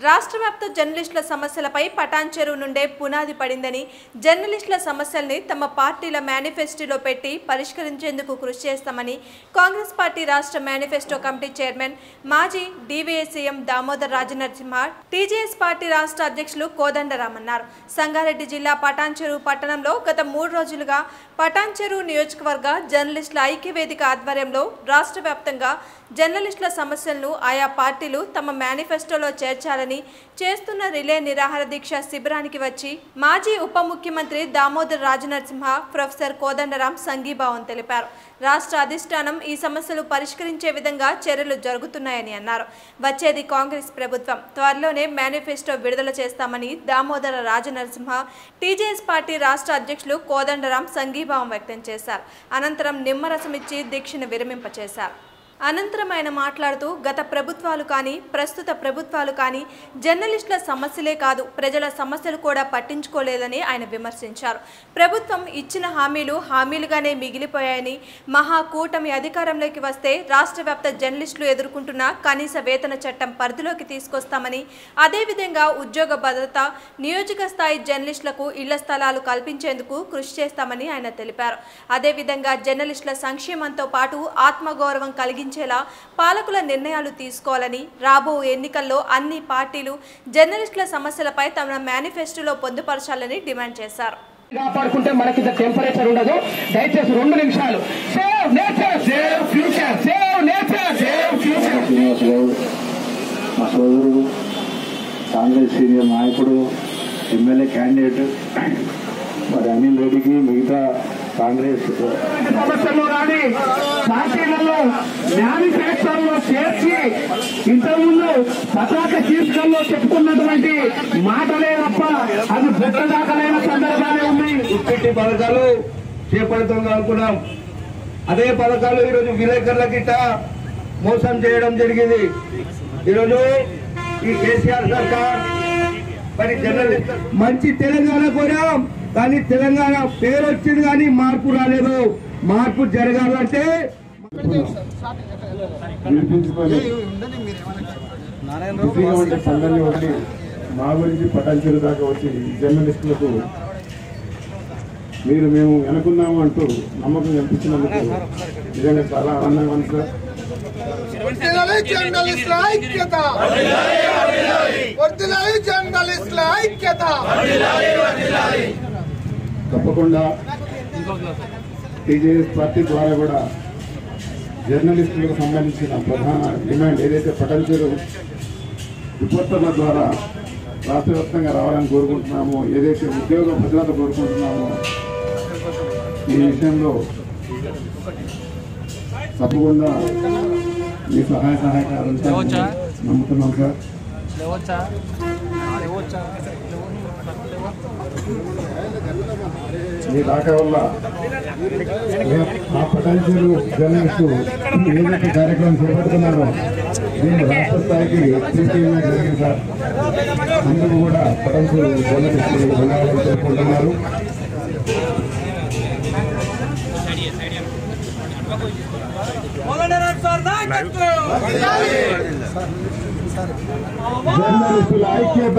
రాష్ట్ర వ్యాప్త జర్నలిస్టుల సమస్యలపై పటాన్ చెరువు నుండే పునాది పడిందని జర్నలిస్టుల సమస్యల్ని తమ పార్టీల మేనిఫెస్టోలో పెట్టి పరిష్కరించేందుకు కృషి చేస్తామని కాంగ్రెస్ పార్టీ రాష్ట్ర మేనిఫెస్టో కమిటీ చైర్మన్ మాజీ DVS CM Damodar Rajanarasimha TJS party రాష్ట్ర అధ్యక్షులు కోదండరాం అన్నారు సంగారెడ్డి జిల్లా పటాన్ చెరువు పట్టణంలో గత మూడు రోజులుగా పటాన్ చెరువు నియోజకవర్గ జర్నలిస్టుల ఐక్యవేదిక ఆధ్వర్యంలో రాష్ట్ర వ్యాప్తంగా జర్నలిస్టుల సమస్యలను ఆయా పార్టీలు తమ మేనిఫెస్టోలో చేర్చాలని చేస్తున్న రిలే నిరాహార దీక్ష శిబిరానికి వచ్చి మాజీ ఉప ముఖ్యమంత్రి దామోదర్ రాజనరసింహ ప్రొఫెసర్ కోదండరాం సంఘీభావం తెలిపారు. రాష్ట్ర అధిష్టానం ఈ సమస్యలు పరిష్కరించే విధంగా చర్యలు జరుగుతున్నాయని అన్నారు. వచ్చేది కాంగ్రెస్ ప్రభుత్వం. త్వరలోనే మేనిఫెస్టో విడుదల చేస్తామని దామోదర రాజనరసింహ టీజేఎస్ పార్టీ రాష్ట్ర అధ్యక్షులు కోదండరాం సంఘీభావం వ్యక్తం చేశారు. అనంతరం నిమ్మరసం ఇచ్చి దీక్షను విరమింపచేశారు. అనంతరం ఆయన మాట్లాడుతూ గత ప్రభుత్వాలు కానీ ప్రస్తుత ప్రభుత్వాలు కానీ జర్నలిస్టుల సమస్యలే కాదు ప్రజల సమస్యలు కూడా పట్టించుకోలేదని ఆయన విమర్శించారు. ప్రభుత్వం ఇచ్చిన హామీలు హామీలుగానే మిగిలిపోయాయని మహా కూటమి అధికారంలోకి వస్తే రాష్ట్ర వ్యాప్త జర్నలిస్టులు ఎదుర్కొంటున్న కనీస వేతన చట్టం పరిధిలోకి తీసుకొస్తామని అదేవిధంగా ఉద్యోగ భద్రత నియోజక స్థాయి జర్నలిస్టులకు ఇళ్ళ స్థలాలు కల్పించేందుకు కృషి చేస్తామని ఆయన తెలిపారు. అదేవిధంగా జర్నలిస్టుల సంక్షేమంతో పాటు ఆత్మగౌరవం కలిగించేలా పాలకుల నిర్ణయాలు తీసుకోవాలని రాబో ఎన్నికల్లో అన్ని పార్టీలు జర్నలిస్టుల సమస్యలపై తమ మేనిఫెస్టోలో పొందుపరచాలని డిమాండ్ చేశారు. కాపాడుకుంటే మనకి టెంపరేచర్ ఉండదు. దయచేసి రెండు నిమిషాలు. Save nature save future save nature save future మా సోదరుడు కాంగ్రెస్ సీనియర్ నాయకుడు ఎమ్మెల్యే క్యాండిడేట్ మరి అనిల్ రెడ్డికి మిగతా కాంగ్రెస్. సమస్యలు రాని పార్టీలలో మేనిఫెస్టోలో చేర్చి ఇంతకుముందు పతాక శీర్షికల్లో చెప్పుకున్నటువంటి మాటలే తప్ప అది బుట్టదాకలైన సందర్భాలే ఉన్నాయి. ఇట్టి పథకాలు చేపడతాం అనుకున్నాం. అదే పథకాలు ఈరోజు విలేకరుల గిట్ట మోసం చేయడం జరిగింది. ఈరోజు ఈ కేసీఆర్ సర్కార్ మరి జర్నలిస్ట్ మంచి తెలంగాణ కోరాం కానీ తెలంగాణ పేరు వచ్చింది కానీ మార్పు రాలేదు. మార్పు జరగాలంటే ఉండే వదిలి మా గురించి పటాంచెరు దాకా వచ్చి జర్నలిస్టులకు మీరు మేము వెనుకున్నాము అంటూ నమ్మకం కల్పించినందుకు నిజంగా చాలా ఆనందంగా ఉంది సార్ జర్నలిస్టుల ఐక్యత ఐక్యత తప్పకుండా టీజేఎస్ పార్టీ ద్వారా కూడా జర్నలిస్టులకు సంబంధించిన ప్రధాన డిమాండ్ ఏదైతే పటంచెరు రిపోర్టర్ల ద్వారా రాష్ట్ర వ్యాప్తంగా రావాలని కోరుకుంటున్నామో ఏదైతే ఉద్యోగ భద్రత కోరుకుంటున్నామో ఈ విషయంలో తప్పకుండా మీ సహాయ సహకారాలు నమ్ముతున్నాం సార్. మీ దాకా వల్ల ఆ పటాన్చరు జర్నలిస్టు ఏదైతే కార్యక్రమం చేపడుతున్నారో దీన్ని రాష్ట్ర స్థాయికి తీసుకెళ్ళినా జరిగింది సార్. అందరూ కూడా పటాన్చరు జర్నలిస్టులు ధన్యవాదాలు తెలుపుకుంటున్నారు జర్నలిస్టుల ఐక్యత